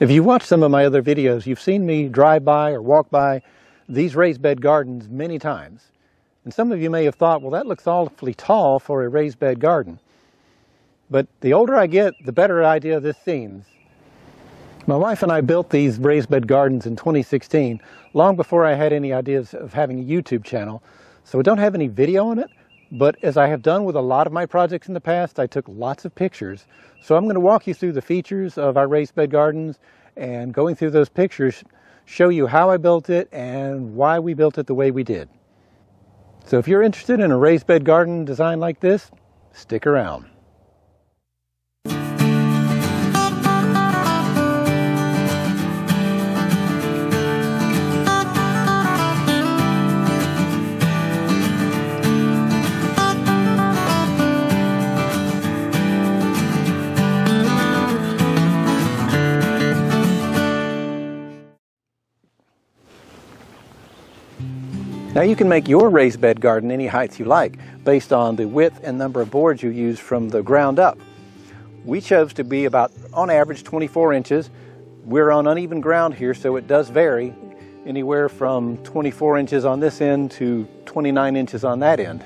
If you watch some of my other videos, you've seen me drive by or walk by these raised bed gardens many times. And some of you may have thought, well, that looks awfully tall for a raised bed garden. But the older I get, the better idea this seems. My wife and I built these raised bed gardens in 2016, long before I had any ideas of having a YouTube channel. So we don't have any video on it, but as I have done with a lot of my projects in the past, I took lots of pictures. So I'm going to walk you through the features of our raised bed gardens and going through those pictures, show you how I built it and why we built it the way we did. So if you're interested in a raised bed garden design like this, stick around. Now you can make your raised bed garden any heights you like based on the width and number of boards you use from the ground up. We chose to be about on average 24 inches. We're on uneven ground here so it does vary anywhere from 24 inches on this end to 29 inches on that end.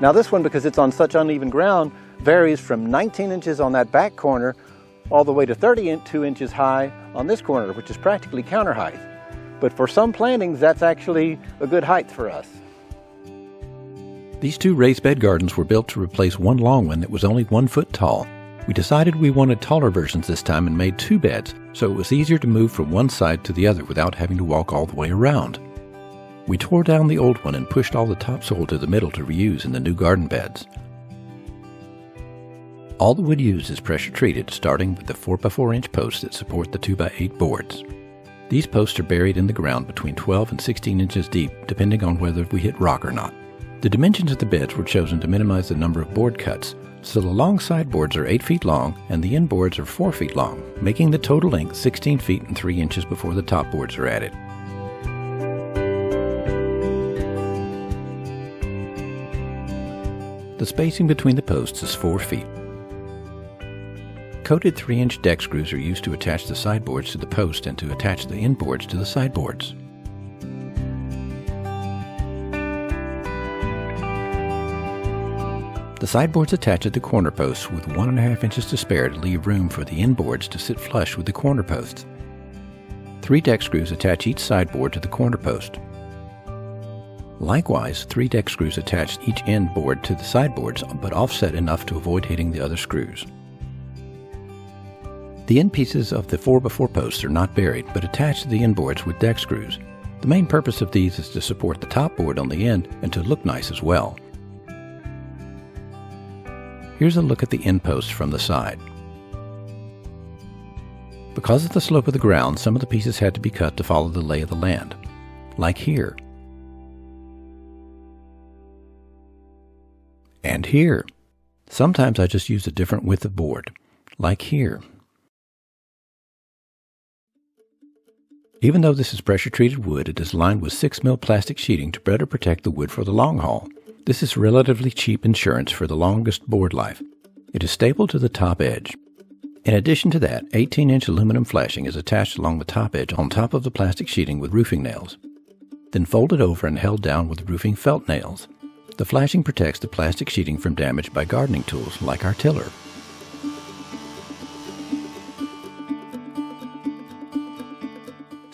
Now this one, because it's on such uneven ground, varies from 19 inches on that back corner all the way to 32 inches high on this corner, which is practically counter height. But for some plantings, that's actually a good height for us. These two raised bed gardens were built to replace one long one that was only one foot tall. We decided we wanted taller versions this time and made two beds, so it was easier to move from one side to the other without having to walk all the way around. We tore down the old one and pushed all the topsoil to the middle to reuse in the new garden beds. All the wood used is pressure treated, starting with the 4x4 inch posts that support the 2x8 boards. These posts are buried in the ground between 12 and 16 inches deep, depending on whether we hit rock or not. The dimensions of the beds were chosen to minimize the number of board cuts, so the long side boards are 8 feet long and the end boards are 4 feet long, making the total length 16 feet and 3 inches before the top boards are added. The spacing between the posts is 4 feet. Coated 3-inch deck screws are used to attach the sideboards to the post and to attach the inboards to the sideboards. The sideboards attach at the corner posts with 1.5 inches to spare to leave room for the inboards to sit flush with the corner posts. Three deck screws attach each sideboard to the corner post. Likewise, three deck screws attach each end board to the sideboards but offset enough to avoid hitting the other screws. The end pieces of the 4x4 posts are not buried, but attached to the end boards with deck screws. The main purpose of these is to support the top board on the end and to look nice as well. Here's a look at the end posts from the side. Because of the slope of the ground, some of the pieces had to be cut to follow the lay of the land, like here. And here. Sometimes I just use a different width of board, like here. Even though this is pressure treated wood, it is lined with 6 mil plastic sheeting to better protect the wood for the long haul. This is relatively cheap insurance for the longest board life. It is stapled to the top edge. In addition to that, 18 inch aluminum flashing is attached along the top edge on top of the plastic sheeting with roofing nails. Then folded over and held down with roofing felt nails. The flashing protects the plastic sheeting from damage by gardening tools like our tiller.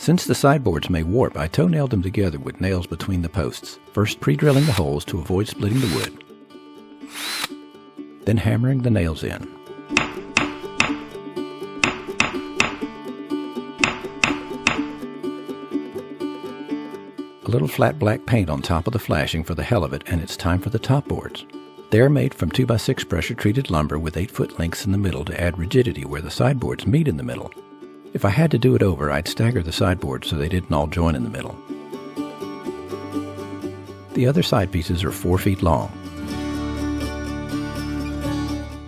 Since the sideboards may warp, I toe nailed them together with nails between the posts, first pre-drilling the holes to avoid splitting the wood, then hammering the nails in. A little flat black paint on top of the flashing for the hell of it, and it's time for the top boards. They are made from 2x6 pressure treated lumber with 8 foot lengths in the middle to add rigidity where the sideboards meet in the middle. If I had to do it over, I'd stagger the sideboards so they didn't all join in the middle. The other side pieces are 4 feet long.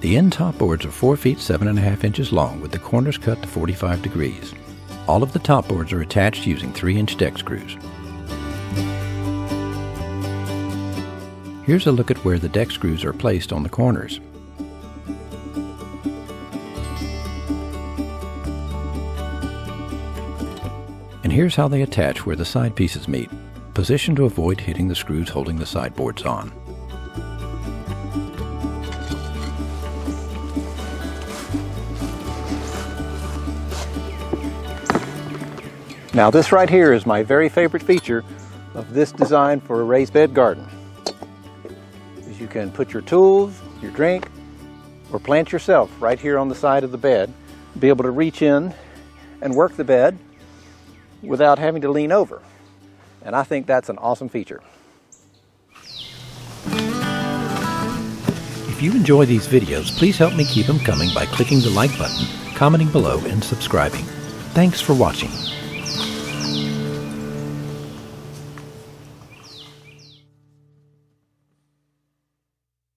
The end top boards are 4 feet 7.5 inches long with the corners cut to 45 degrees. All of the top boards are attached using 3 inch deck screws. Here's a look at where the deck screws are placed on the corners. Here's how they attach where the side pieces meet. Position to avoid hitting the screws holding the sideboards on. Now this right here is my very favorite feature of this design for a raised bed garden. Is you can put your tools, your drink, or plant yourself right here on the side of the bed. Be able to reach in and work the bed without having to lean over. And I think that's an awesome feature. If you enjoy these videos, please help me keep them coming by clicking the like button, commenting below, and subscribing. Thanks for watching.